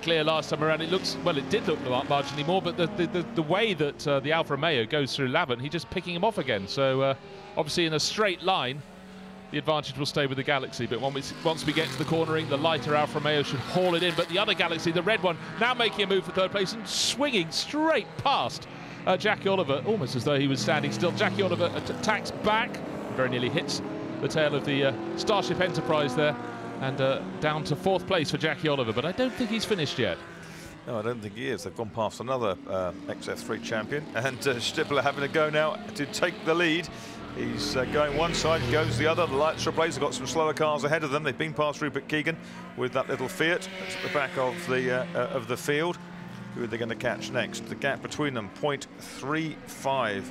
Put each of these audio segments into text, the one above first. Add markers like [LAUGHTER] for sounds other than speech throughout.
and clear last time around. It looks, well, it did look marginally more, but the, the, the, the way that uh, the Alfa Romeo goes through Lavant, he's just picking him off again. So uh, obviously in a straight line, the advantage will stay with the Galaxy. But once we get to the cornering, the lighter Alfa Romeo should haul it in. But the other Galaxy, the red one, now making a move for third place and swinging straight past uh, Jackie Oliver, almost as though he was standing still. Jackie Oliver attacks back, very nearly hits the tail of the uh, Starship Enterprise there, and uh, down to fourth place for Jackie Oliver. But I don't think he's finished yet. No, I don't think he is. They've gone past another uh, XF3 champion, [LAUGHS] and uh, Stippler having a go now to take the lead. He's uh, going one side, goes the other. The lights are ablaze. They've got some slower cars ahead of them. They've been past Rupert Keegan with that little Fiat. At the back of the uh, uh, of the field. Who are they going to catch next? The gap between them, 0.35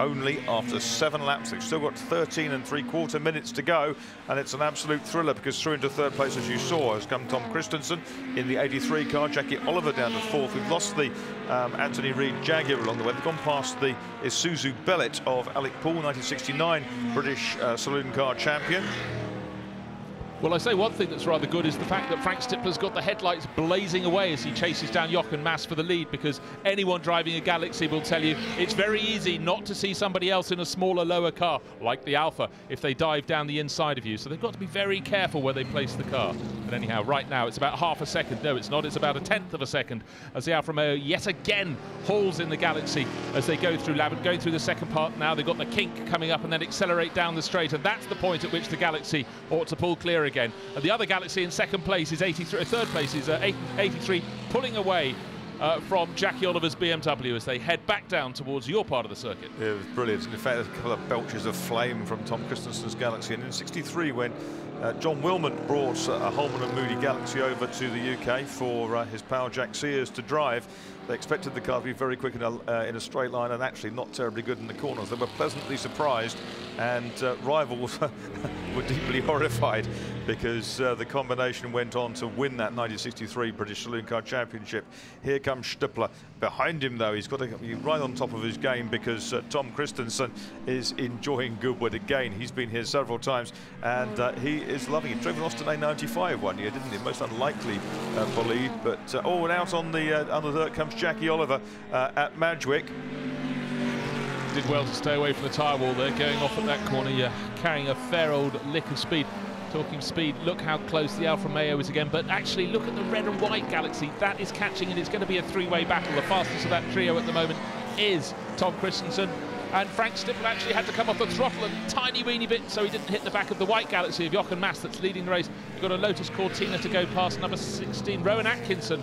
only after seven laps. They've still got 13 and three quarter minutes to go, and it's an absolute thriller because through into third place, as you saw, has come Tom Kristensen in the 83 car. Jackie Oliver down to fourth. We've lost the um, Anthony Reid Jaguar along the way. They've gone past the Isuzu Bellett of Alec Poole, 1969 British uh, saloon car champion. Well, I say one thing that's rather good is the fact that Frank Stippler's got the headlights blazing away as he chases down Jochen Mass for the lead because anyone driving a Galaxy will tell you it's very easy not to see somebody else in a smaller, lower car, like the Alfa, if they dive down the inside of you. So they've got to be very careful where they place the car. But anyhow, right now it's about half a second. No, it's not. It's about a tenth of a second as the Alfa Romeo yet again hauls in the Galaxy as they go through Lavant, going through the second part now. They've got the kink coming up and then accelerate down the straight. And that's the point at which the Galaxy ought to pull clear again. And the other Galaxy in second place is 83, uh, third place is uh, 83, pulling away uh, from Jackie Oliver's BMW as they head back down towards your part of the circuit. It was brilliant. In fact, a couple of belches of flame from Tom Kristensen's Galaxy. And in 63, when uh, John Willment brought uh, a Holman and Moody Galaxy over to the UK for uh, his Power Jack Sears to drive, they expected the car to be very quick in a, uh, in a straight line and actually not terribly good in the corners. They were pleasantly surprised and uh, rivals [LAUGHS] were deeply horrified because uh, the combination went on to win that 1963 British Saloon Car Championship. Here comes Stippler. Behind him, though, he's got to be right on top of his game because uh, Tom Kristensen is enjoying Goodwood again. He's been here several times and uh, he is loving it. Driven Austin A95 one year, didn't he? Most unlikely uh, bolide, but uh, oh, and out on the uh, under the dirt comes Jackie Oliver uh, at Madgwick. Did well to stay away from the tyre wall there, going off at that corner, yeah, carrying a fair old lick of speed. Talking speed, look how close the Alfa Romeo is again, but actually look at the red and white Galaxy. That is catching and it's going to be a three-way battle. The fastest of that trio at the moment is Tom Kristensen. And Frank Stippler actually had to come off the throttle a tiny weeny bit so he didn't hit the back of the white Galaxy of Jochen Mass that's leading the race. We've got a Lotus Cortina to go past number 16, Rowan Atkinson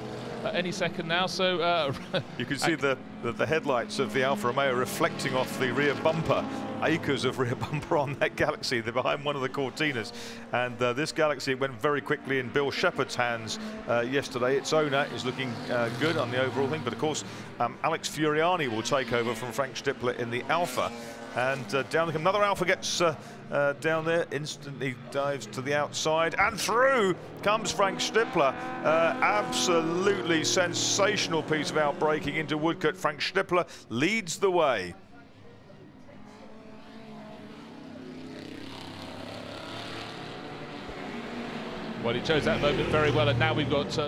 any second now. So uh, [LAUGHS] you can see the, the, the headlights of the Alfa Romeo reflecting off the rear bumper. Acres of [LAUGHS] rear bumper on that Galaxy. They're behind one of the Cortinas, and uh, this Galaxy went very quickly in Bill Shepherd's hands uh, yesterday. Its owner is looking good on the overall thing, but of course um, Alex Furiani will take over from Frank Stippler in the Alfa. And uh, down another Alfa gets uh, uh, down there, instantly dives to the outside, and through comes Frank Stippler. Uh, absolutely sensational piece of outbraking into Woodcote. Frank Stippler leads the way. Well, he chose that moment very well, and now we've got uh,